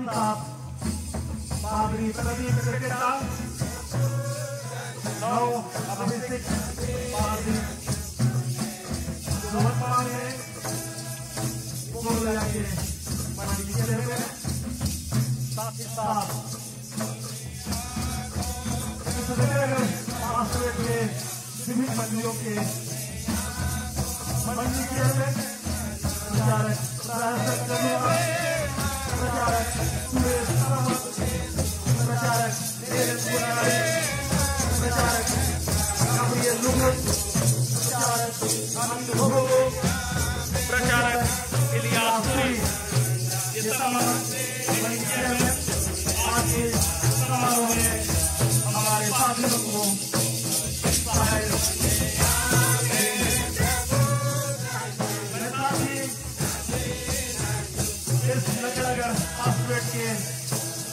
ही साथ पादरी प्रदीप क्रिकेटा नौ अभिषेक पादरी रोहन पांडे बोल जाके मंडी के लिए साथ ही साथ के विभिन्न मंडियों के मंडी के लिए प्रचारक प्रचारक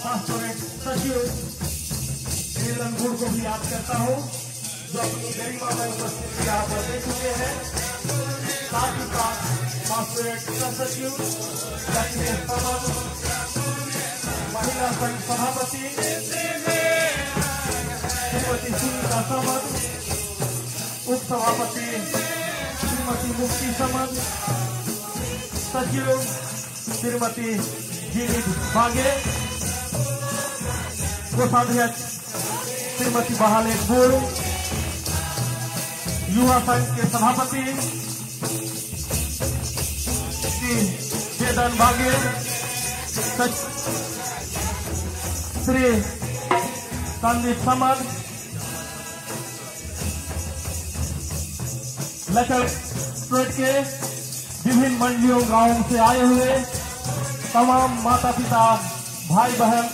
हॉस्पिटल सचिव गुड़ को भी याद करता हूँ। जो अपनी गरिमा में उपस्थिति यहाँ पर दे चुके हैं। साथ ही साथ हॉस्पिटल सचिव महिला संघ सभापति, श्रीमती सुनीता समद उप सभापति श्रीमती मुक्ति समद, सचिव, श्रीमती जीनी बागे कोषाध्यक्ष श्रीमती बहाले गुड़ युवा संघ के सभापति श्री चेतन बागे श्री संदीप लचल स्टेट के विभिन्न मंडियों गाँवों से आए हुए तमाम माता पिता भाई बहन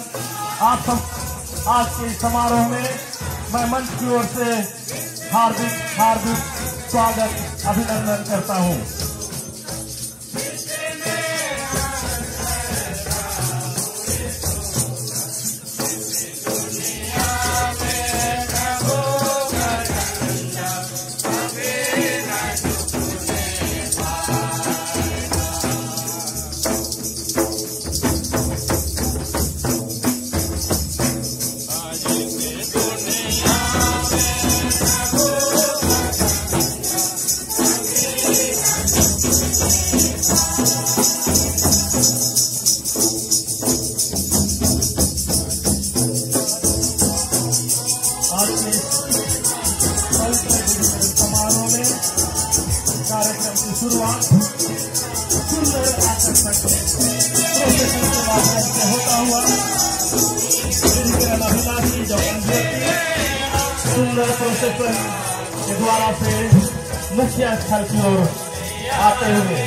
आप सब आज के समारोह में मैं मंच की ओर से हार्दिक हार्दिक स्वागत, अभिनंदन करता हूँ। सुंदर के द्वारा से मुख्य स्थल की ओर आते हुए।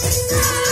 Krishna